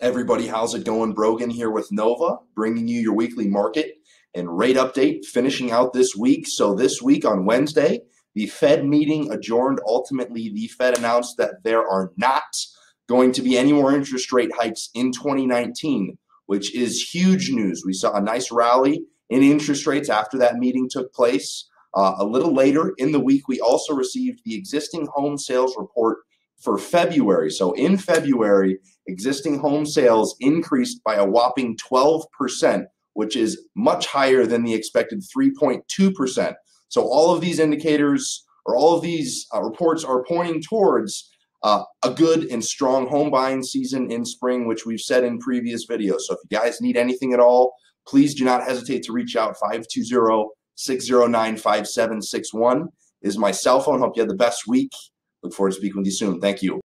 Everybody, how's it going? Brogan here with Nova, bringing you your weekly market and rate update, finishing out this week. So, this week on Wednesday, the Fed meeting adjourned. Ultimately, the Fed announced that there are not going to be any more interest rate hikes in 2019, which is huge news. We saw a nice rally in interest rates after that meeting took place. Uh, a little later in the week, we also received the existing home sales report for February. So in February, existing home sales increased by a whopping 12%, which is much higher than the expected 3.2%. So all of these indicators or all of these uh, reports are pointing towards uh, a good and strong home buying season in spring, which we've said in previous videos. So if you guys need anything at all, please do not hesitate to reach out 520 609 5761 is my cell phone. Hope you have the best week Look forward to speaking with you soon. Thank you.